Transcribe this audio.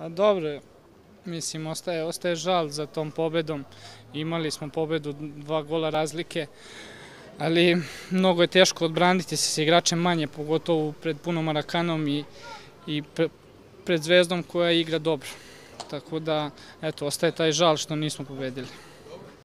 A dobro, mislim, ostaje, ostaje žal za tom pobedom. Imali smo pobedu, dva gola razlike, ali mnogo je teško odbraniti se s igračem manje, pogotovo pred punom Marakanom i, i pre, pred Zvezdom koja igra dobro. Tako da, eto, ostaje taj žal što nismo pobedili.